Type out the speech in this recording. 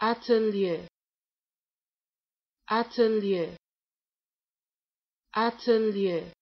atelier. Atelier. Atelier.